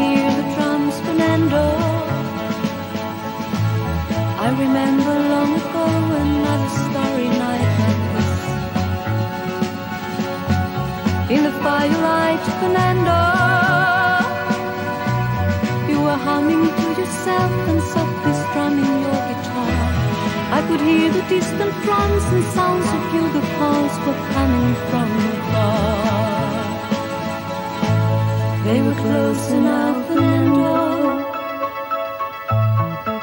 hear the drums, Fernando? I remember long ago another starry night like this. In the firelight, Fernando, you were humming to yourself and softly strumming your guitar. I could hear the distant drums and sounds of you, the were coming from afar. They were close enough, Fernando.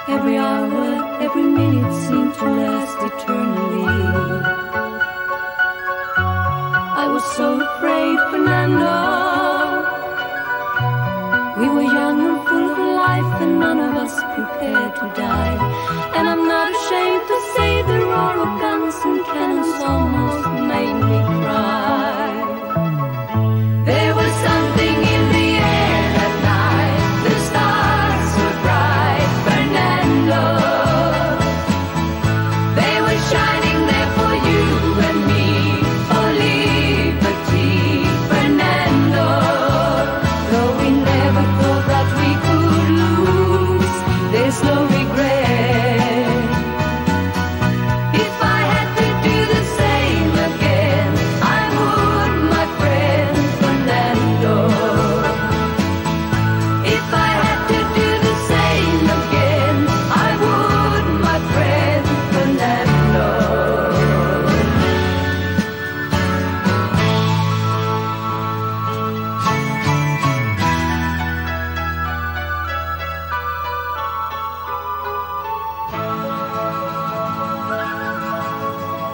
Every hour, every minute seemed to last eternally. I was so afraid, Fernando. We were young and full of life, and none of us prepared to die. And I'm not ashamed to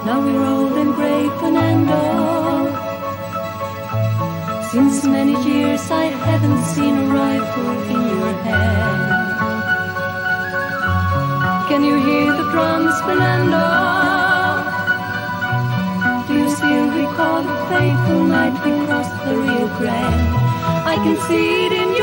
Now we're old and gray, Fernando. Since many years I haven't seen a rifle in your hand. Can you hear the drums, Fernando? Do you still recall the fateful night we crossed the Rio Grande? I can see it in